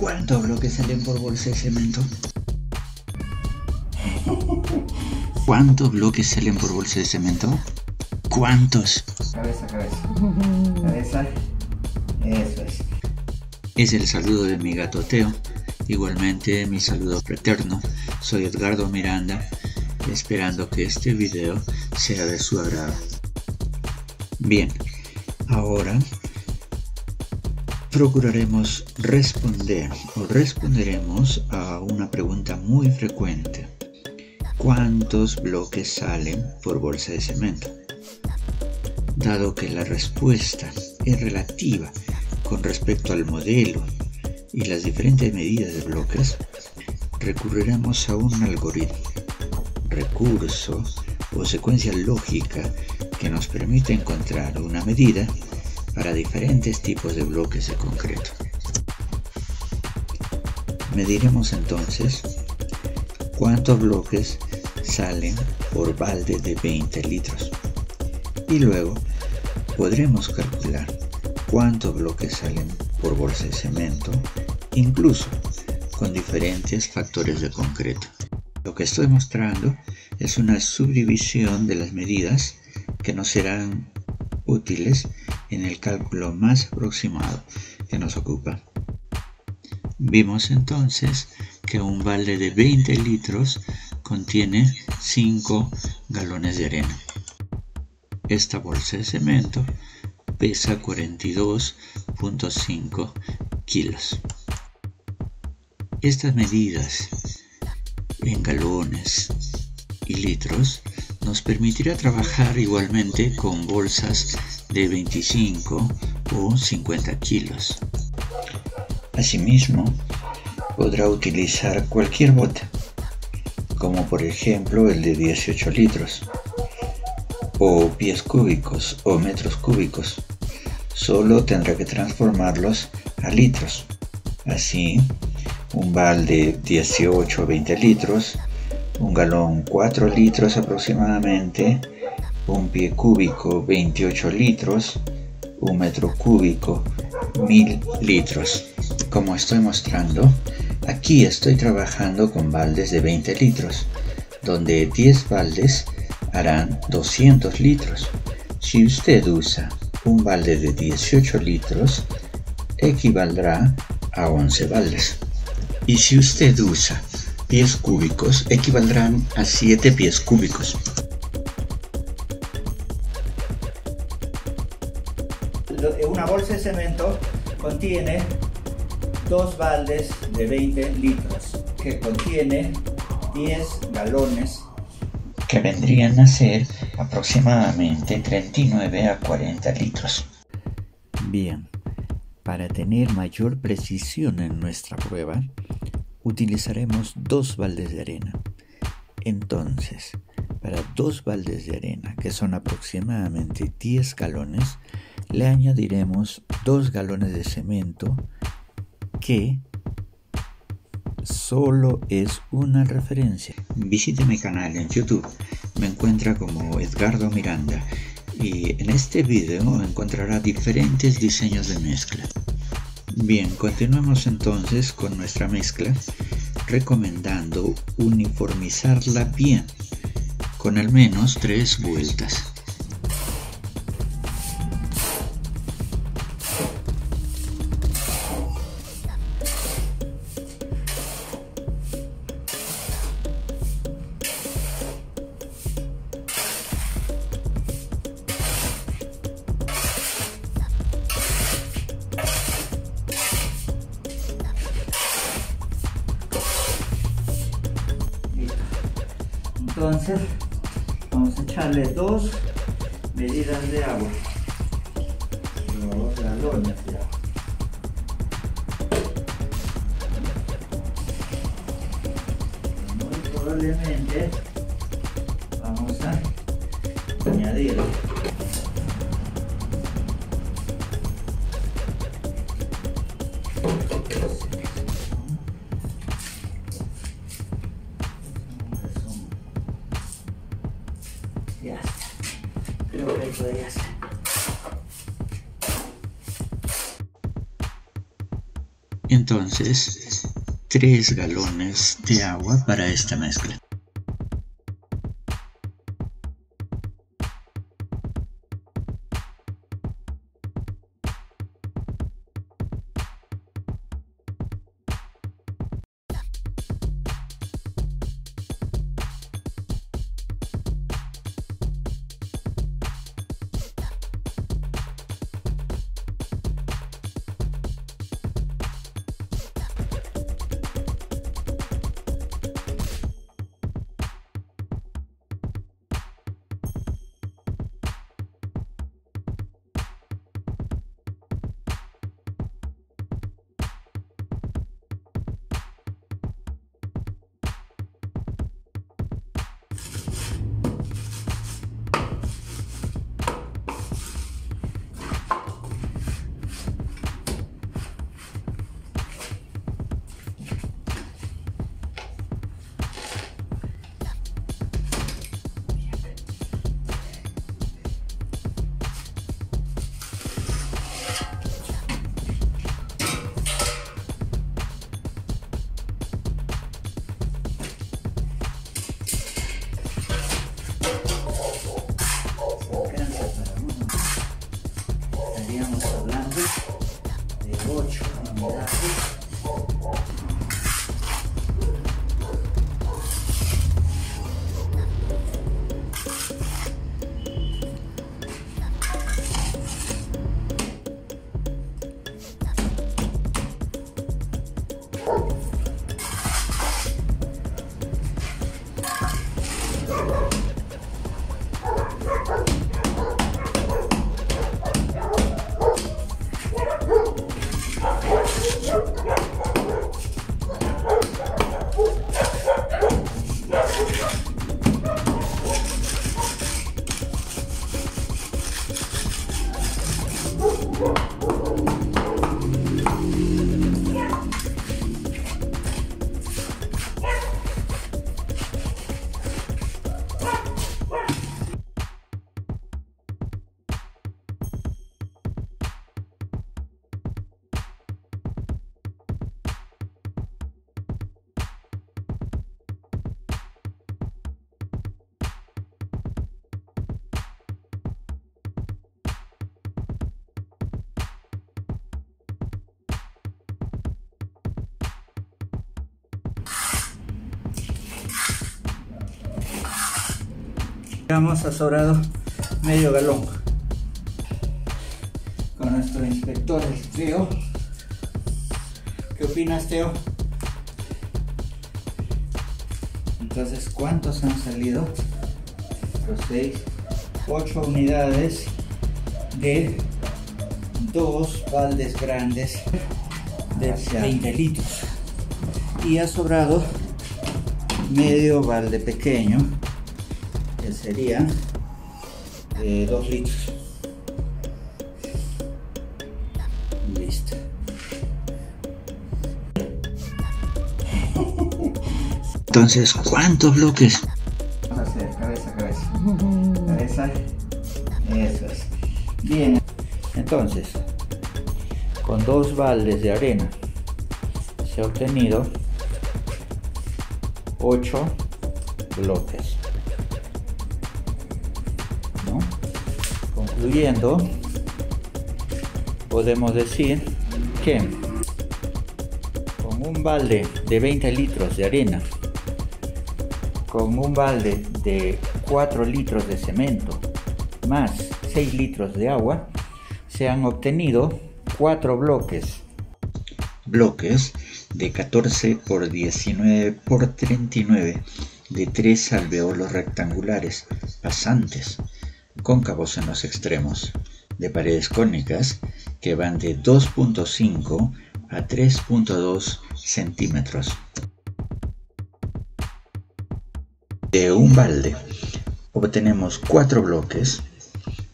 ¿Cuántos bloques salen por bolsa de cemento? ¿Cuántos bloques salen por bolsa de cemento? ¿Cuántos? Cabeza, cabeza. Cabeza. Eso es. Es el saludo de mi gato Teo. Igualmente mi saludo fraterno. Soy Edgardo Miranda, esperando que este video sea de su agrado. Bien, ahora procuraremos responder o responderemos a una pregunta muy frecuente. ¿Cuántos bloques salen por bolsa de cemento? Dado que la respuesta es relativa con respecto al modelo y las diferentes medidas de bloques, recurriremos a un algoritmo, recurso o secuencia lógica que nos permite encontrar una medida para diferentes tipos de bloques de concreto. Mediremos entonces cuántos bloques salen por balde de 20 litros y luego podremos calcular cuántos bloques salen por bolsa de cemento, incluso con diferentes factores de concreto. Lo que estoy mostrando es una subdivisión de las medidas que nos serán útiles en el cálculo más aproximado que nos ocupa. Vimos entonces que un balde de 20 litros contiene 5 galones de arena. Esta bolsa de cemento pesa 42.5 kilos. Estas medidas en galones y litros nos permitirá trabajar igualmente con bolsas de 25 o 50 kilos. Asimismo, podrá utilizar cualquier bote, como por ejemplo el de 18 litros, o pies cúbicos o metros cúbicos. Solo tendrá que transformarlos a litros. Así, un balde 18 o 20 litros, un galón 4 litros aproximadamente, un pie cúbico 28 litros, un metro cúbico 1000 litros. Como estoy mostrando, aquí estoy trabajando con baldes de 20 litros, donde 10 baldes harán 200 litros. Si usted usa un balde de 18 litros, equivaldrá a 11 baldes. Y si usted usa pies cúbicos, equivaldrán a 7 pies cúbicos. Cemento contiene dos baldes de 20 litros, que contiene 10 galones. Que vendrían a ser aproximadamente 39 a 40 litros. Bien, para tener mayor precisión en nuestra prueba, utilizaremos dos baldes de arena. Entonces, para dos baldes de arena, que son aproximadamente 10 galones, le añadiremos dos galones de cemento que solo es una referencia. Visite mi canal en YouTube, me encuentra como Edgardo Miranda y en este video encontrará diferentes diseños de mezcla. Bien, continuemos entonces con nuestra mezcla, recomendando uniformizarla bien, con al menos tres vueltas. Vamos a echarle dos medidas de agua. Dos galones de agua. Muy probablemente Ya está. entonces 3 galones de agua para esta mezcla. Hemos asorado medio galón con nuestro inspector Teo. ¿Qué opinas Teo? Entonces, ¿cuántos han salido? Los 6, 8 unidades de dos baldes grandes de 20 litros. Y ha sobrado medio balde pequeño sería de 2 litros. Listo. Entonces, ¿cuántos bloques? Vamos a hacer cabeza, cabeza. Cabeza. Eso es. Bien. Entonces, con dos baldes de arena se ha obtenido 8 bloques. Concluyendo, podemos decir que con un balde de 20 litros de arena, con un balde de 4 litros de cemento, más 6 litros de agua, se han obtenido 4 bloques. Bloques de 14 por 19 por 39 de tres alveolos rectangulares pasantes cóncavos en los extremos, de paredes cónicas que van de 2.5 a 3.2 centímetros. De un balde obtenemos 4 bloques,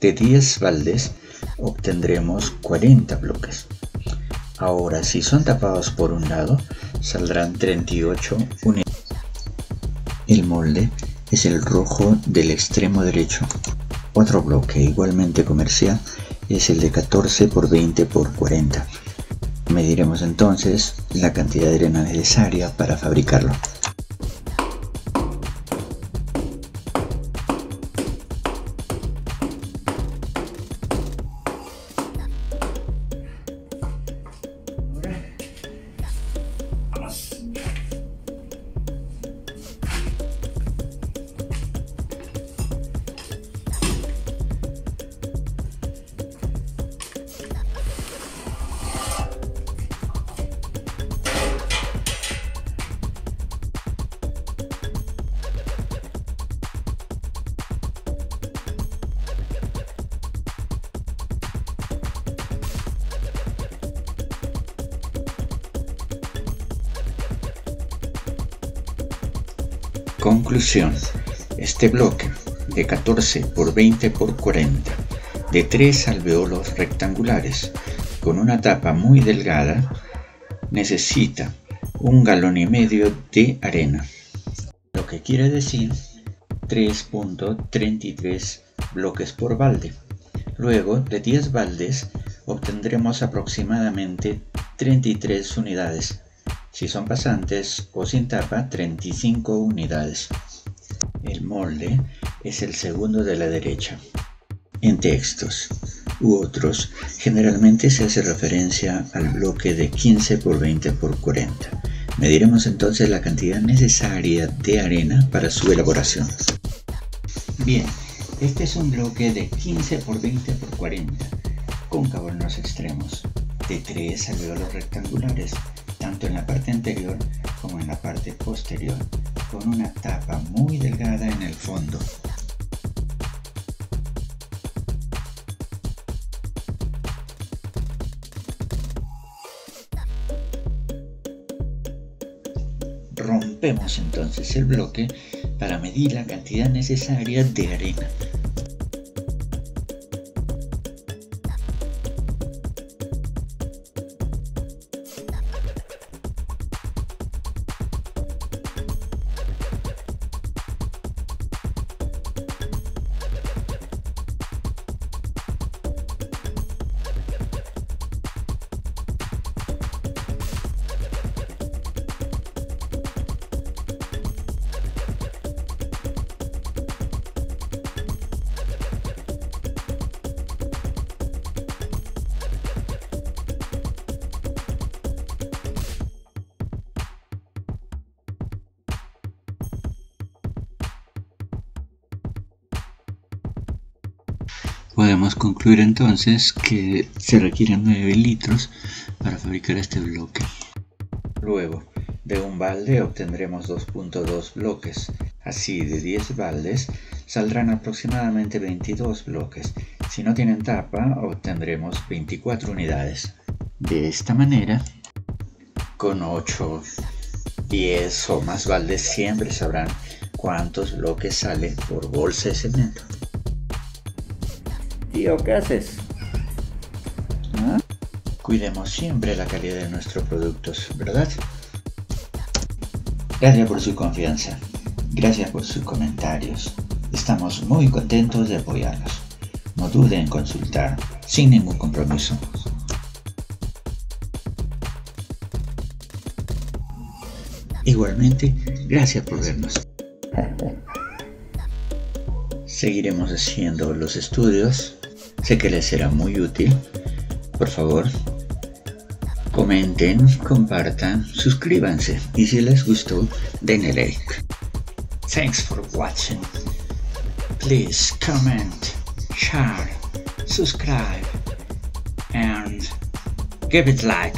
de 10 baldes obtendremos 40 bloques. Ahora, si son tapados por un lado, saldrán 38 unidades. El molde es el rojo del extremo derecho. Otro bloque igualmente comercial es el de 14 por 20 por 40. Mediremos entonces la cantidad de arena necesaria para fabricarlo. Conclusión. Este bloque de 14 por 20 por 40 de tres alveolos rectangulares con una tapa muy delgada necesita un galón y medio de arena, lo que quiere decir 3.33 bloques por balde. Luego de 10 baldes obtendremos aproximadamente 33 unidades si son pasantes o sin tapa, 35 unidades. El molde es el segundo de la derecha. En textos u otros, generalmente se hace referencia al bloque de 15 por 20 por 40. Mediremos entonces la cantidad necesaria de arena para su elaboración. Bien, este es un bloque de 15 por 20 por 40, cóncavo en los extremos, de tres alveolos rectangulares tanto en la parte anterior como en la parte posterior, con una tapa muy delgada en el fondo. Rompemos entonces el bloque para medir la cantidad necesaria de arena. Podemos concluir entonces que se requieren 9 litros para fabricar este bloque. Luego, de un balde obtendremos 2.2 bloques. Así, de 10 baldes saldrán aproximadamente 22 bloques. Si no tienen tapa, obtendremos 24 unidades. De esta manera, con 8, 10 o más baldes siempre sabrán cuántos bloques sale por bolsa de cemento. Tío, ¿qué haces? ¿Ah? Cuidemos siempre la calidad de nuestros productos, ¿verdad? Gracias por su confianza. Gracias por sus comentarios. Estamos muy contentos de apoyarlos. No duden en consultar sin ningún compromiso. Igualmente, gracias por vernos. Seguiremos haciendo los estudios Sé que les será muy útil. Por favor, comenten, compartan, suscríbanse y si les gustó, denle like. Thanks for watching. Please comment, share, subscribe and give it like.